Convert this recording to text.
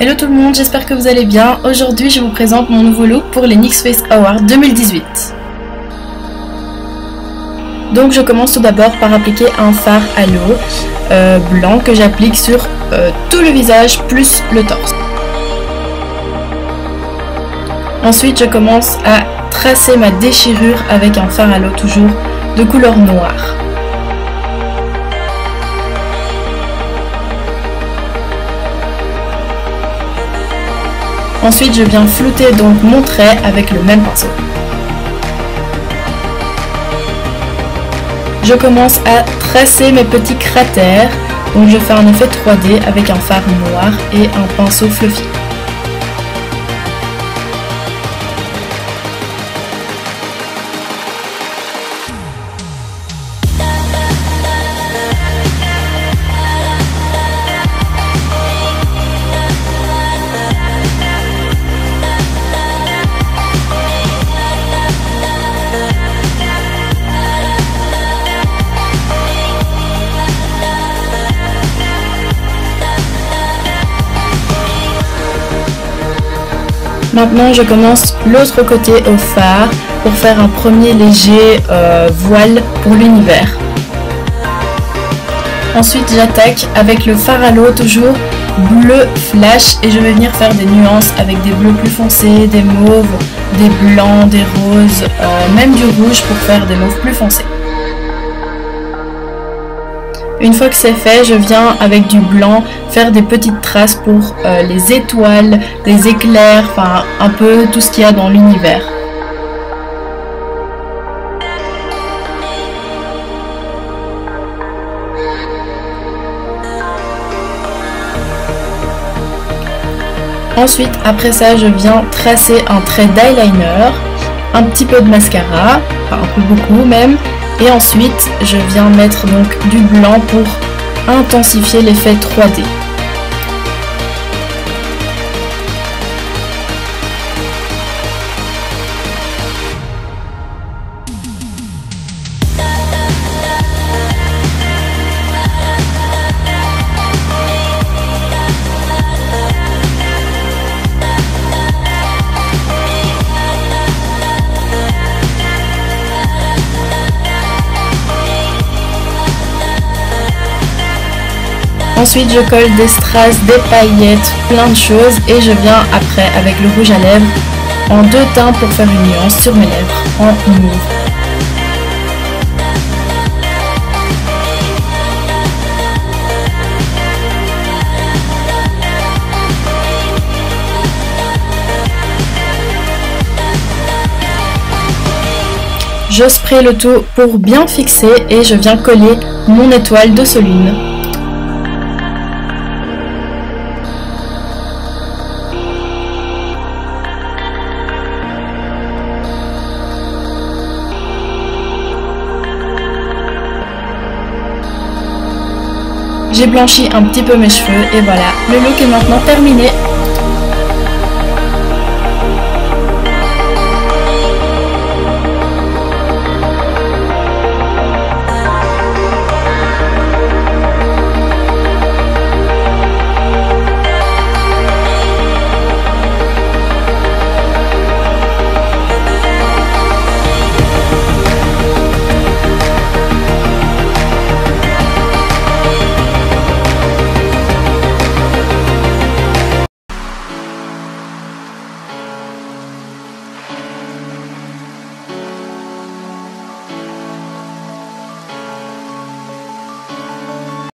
Hello tout le monde, j'espère que vous allez bien. Aujourd'hui, je vous présente mon nouveau look pour les NYX Face Awards 2018. Donc je commence tout d'abord par appliquer un fard à l'eau euh, blanc que j'applique sur euh, tout le visage plus le torse. Ensuite, je commence à tracer ma déchirure avec un fard à l'eau toujours de couleur noire. Ensuite, je viens flouter donc mon trait avec le même pinceau. Je commence à tracer mes petits cratères, donc je fais un effet 3D avec un fard noir et un pinceau fluffy. Maintenant, je commence l'autre côté au phare pour faire un premier léger euh, voile pour l'univers. Ensuite, j'attaque avec le phare à l'eau, toujours bleu flash, et je vais venir faire des nuances avec des bleus plus foncés, des mauves, des blancs, des roses, euh, même du rouge pour faire des mauves plus foncés. Une fois que c'est fait, je viens avec du blanc faire des petites traces pour euh, les étoiles, les éclairs, enfin un peu tout ce qu'il y a dans l'univers. Ensuite, après ça, je viens tracer un trait d'eyeliner, un petit peu de mascara, enfin un peu beaucoup même, et ensuite, je viens mettre donc du blanc pour intensifier l'effet 3D. Ensuite, je colle des strass, des paillettes, plein de choses et je viens après avec le rouge à lèvres en deux teintes pour faire une nuance sur mes lèvres en mauve. Je spray le tout pour bien fixer et je viens coller mon étoile de Soline. J'ai blanchi un petit peu mes cheveux et voilà, le look est maintenant terminé.